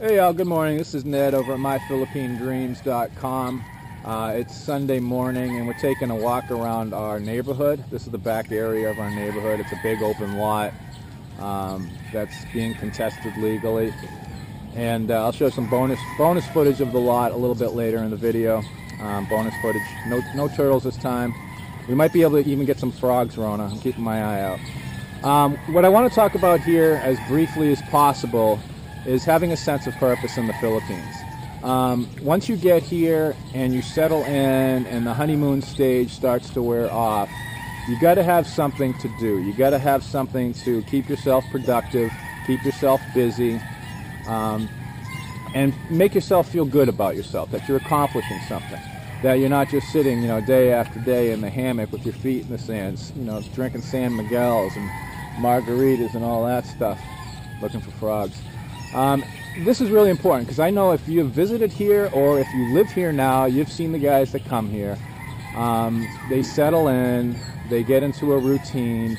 Hey y'all, good morning. This is Ned over at myphilippinedreams.com. Uh, it's Sunday morning and we're taking a walk around our neighborhood. This is the back area of our neighborhood. It's a big open lot um, that's being contested legally. And uh, I'll show some bonus bonus footage of the lot a little bit later in the video. Um, bonus footage. No, no turtles this time. We might be able to even get some frogs, Rona. I'm keeping my eye out. Um, what I want to talk about here as briefly as possible is having a sense of purpose in the Philippines. Um, once you get here and you settle in and the honeymoon stage starts to wear off, you got to have something to do. You got to have something to keep yourself productive, keep yourself busy, um, and make yourself feel good about yourself that you're accomplishing something. That you're not just sitting, you know, day after day in the hammock with your feet in the sands, you know, drinking San Miguel's and margaritas and all that stuff, looking for frogs. Um, this is really important because I know if you have visited here or if you live here now, you've seen the guys that come here. Um, they settle in, they get into a routine,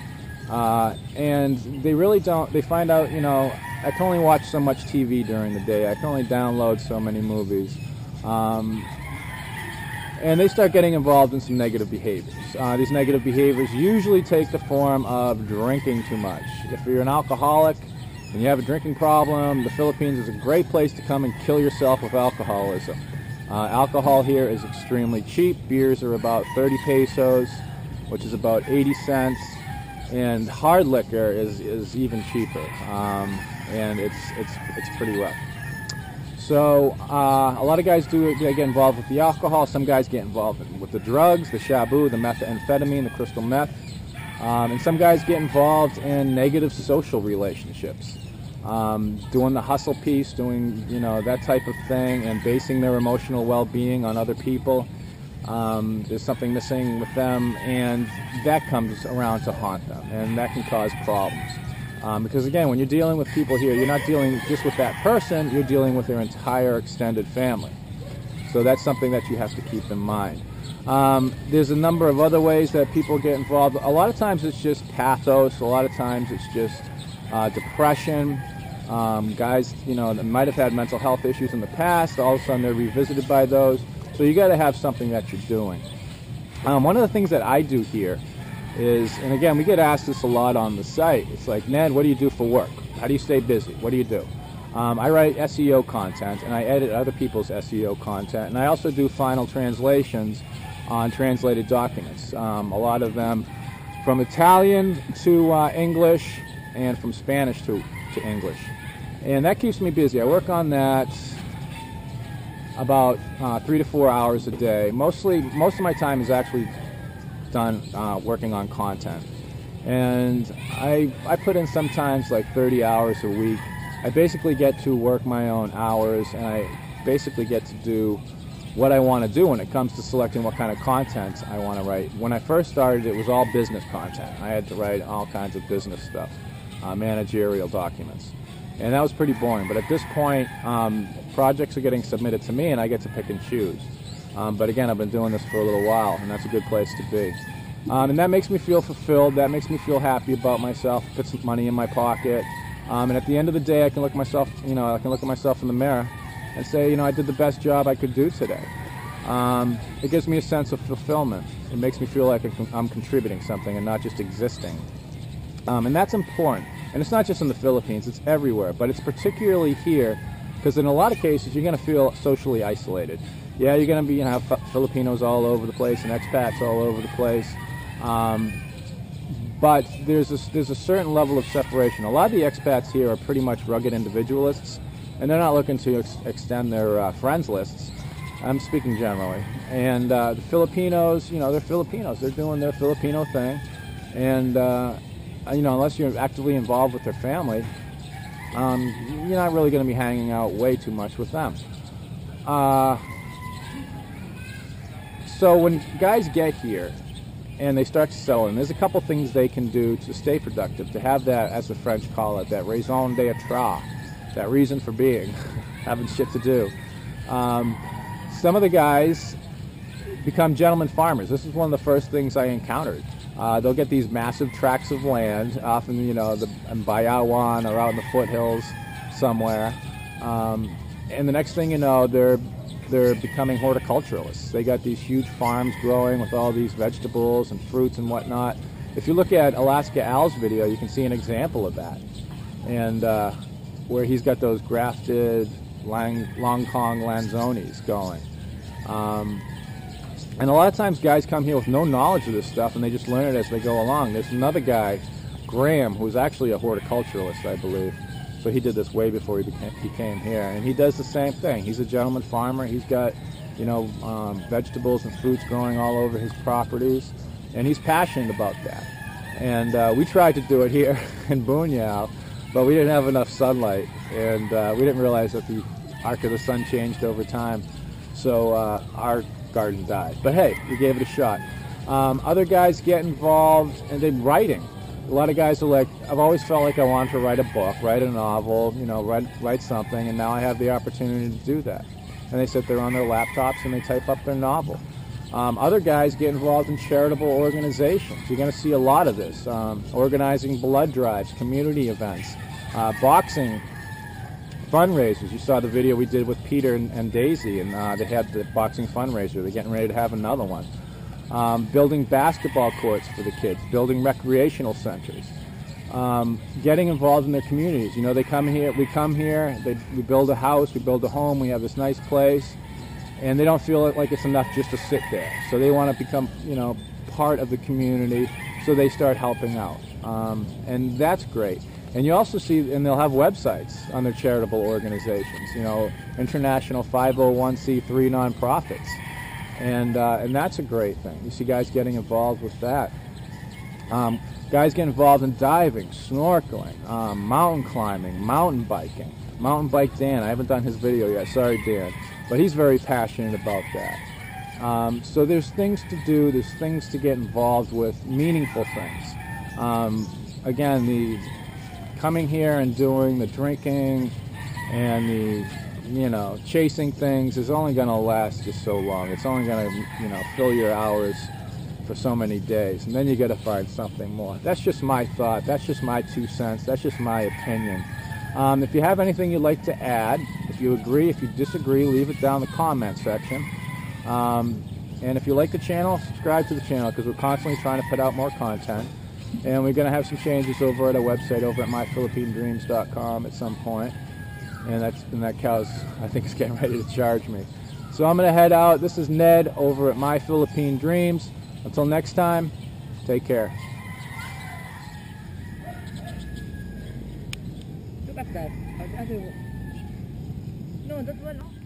uh, and they really don't. They find out, you know, I can only watch so much TV during the day. I can only download so many movies. Um, and they start getting involved in some negative behaviors. Uh, these negative behaviors usually take the form of drinking too much. If you're an alcoholic, and you have a drinking problem, the Philippines is a great place to come and kill yourself with alcoholism. Uh, alcohol here is extremely cheap. Beers are about 30 pesos, which is about 80 cents, and hard liquor is, is even cheaper, um, and it's, it's, it's pretty rough. So uh, a lot of guys do get involved with the alcohol. Some guys get involved with the drugs, the shabu, the methamphetamine, the crystal meth. Um, and some guys get involved in negative social relationships, um, doing the hustle piece, doing you know that type of thing, and basing their emotional well-being on other people. Um, there's something missing with them, and that comes around to haunt them, and that can cause problems. Um, because again, when you're dealing with people here, you're not dealing just with that person; you're dealing with their entire extended family. So that's something that you have to keep in mind. Um, there's a number of other ways that people get involved. A lot of times it's just pathos. A lot of times it's just uh, depression. Um, guys, you know, that might have had mental health issues in the past. All of a sudden they're revisited by those. So you got to have something that you're doing. Um, one of the things that I do here is, and again, we get asked this a lot on the site. It's like, Ned, what do you do for work? How do you stay busy? What do you do? Um, I write SEO content and I edit other people's SEO content, and I also do final translations on translated documents. Um, a lot of them from Italian to uh, English and from Spanish to, to English. And that keeps me busy. I work on that about uh, three to four hours a day. Mostly, most of my time is actually done uh, working on content. And I, I put in sometimes like 30 hours a week. I basically get to work my own hours and I basically get to do what I want to do when it comes to selecting what kind of content I want to write. When I first started, it was all business content. I had to write all kinds of business stuff, uh, managerial documents. And that was pretty boring. But at this point, um, projects are getting submitted to me and I get to pick and choose. Um, but again, I've been doing this for a little while, and that's a good place to be. Um, and that makes me feel fulfilled. That makes me feel happy about myself. Puts some money in my pocket. Um, and at the end of the day, I can look myself, you know, I can look at myself in the mirror and say, you know, I did the best job I could do today. Um, it gives me a sense of fulfillment. It makes me feel like I'm contributing something and not just existing. Um, and that's important. And it's not just in the Philippines, it's everywhere. But it's particularly here because in a lot of cases, you're going to feel socially isolated. Yeah, you're going to be you know, have Filipinos all over the place and expats all over the place. Um, but there's a, there's a certain level of separation. A lot of the expats here are pretty much rugged individualists and they're not looking to ex- extend their uh, friends lists. I'm speaking generally. And uh, the Filipinos, you know, they're Filipinos. They're doing their Filipino thing, and uh, you know, unless you're actively involved with their family, um, you're not really going to be hanging out way too much with them. Uh, so when guys get here and they start to sell in, there's a couple things they can do to stay productive, to have that, as the French call it, that raison d'etre that reason for being, having shit to do. Um, some of the guys become gentlemen farmers. This is one of the first things I encountered. Uh, they'll get these massive tracts of land, often, you know, the, in Bayawan or out in the foothills somewhere. Um, and the next thing you know, they're they're becoming horticulturalists. They got these huge farms growing with all these vegetables and fruits and whatnot. If you look at Alaska Al's video, you can see an example of that, and uh, where he's got those grafted Lang, Long Kong Lanzones going. Um, and a lot of times guys come here with no knowledge of this stuff and they just learn it as they go along. There's another guy, Graham, who's actually a horticulturalist, I believe. So he did this way before he became, he came here. And he does the same thing. He's a gentleman farmer. He's got, you know, um, vegetables and fruits growing all over his properties. And he's passionate about that. And uh, we tried to do it here in Bunyao, but we didn't have enough sunlight. And uh, we didn't realize that the arc of the sun changed over time. So uh, our garden died. But hey, we gave it a shot. Um, other guys get involved and then writing. A lot of guys are like, I've always felt like I wanted to write a book, write a novel, you know, write, write something, and now I have the opportunity to do that. And they sit there on their laptops and they type up their novel. Um, other guys get involved in charitable organizations. You're going to see a lot of this. Um, organizing blood drives, community events, uh, boxing fundraisers. You saw the video we did with Peter and, and Daisy, and uh, they had the boxing fundraiser. They're getting ready to have another one. Um, building basketball courts for the kids, building recreational centers, um, getting involved in their communities. You know, they come here, we come here, they, we build a house, we build a home, we have this nice place, and they don't feel like it's enough just to sit there. So they want to become, you know, part of the community, so they start helping out. Um, and that's great. And you also see, and they'll have websites on their charitable organizations, you know, international 501c3 nonprofits. And, uh, and that's a great thing. You see guys getting involved with that. Um, guys get involved in diving, snorkeling, um, mountain climbing, mountain biking. Mountain Bike Dan, I haven't done his video yet, sorry Dan, but he's very passionate about that. Um, so there's things to do, there's things to get involved with, meaningful things. Um, again, the coming here and doing the drinking and the you know chasing things is only going to last just so long. It's only going to you know fill your hours for so many days and then you got to find something more. That's just my thought. That's just my two cents. That's just my opinion. Um, if you have anything you'd like to add if you agree if you disagree leave it down in the comment section. Um, and if you like the channel subscribe to the channel because we're constantly trying to put out more content. And we're going to have some changes over at our website over at myphilippinedreams.com at some point. And that's and that cow's I think is getting ready to charge me. So I'm to head out. This is Ned over at My Philippine Dreams. Until next time, take care. No, that one.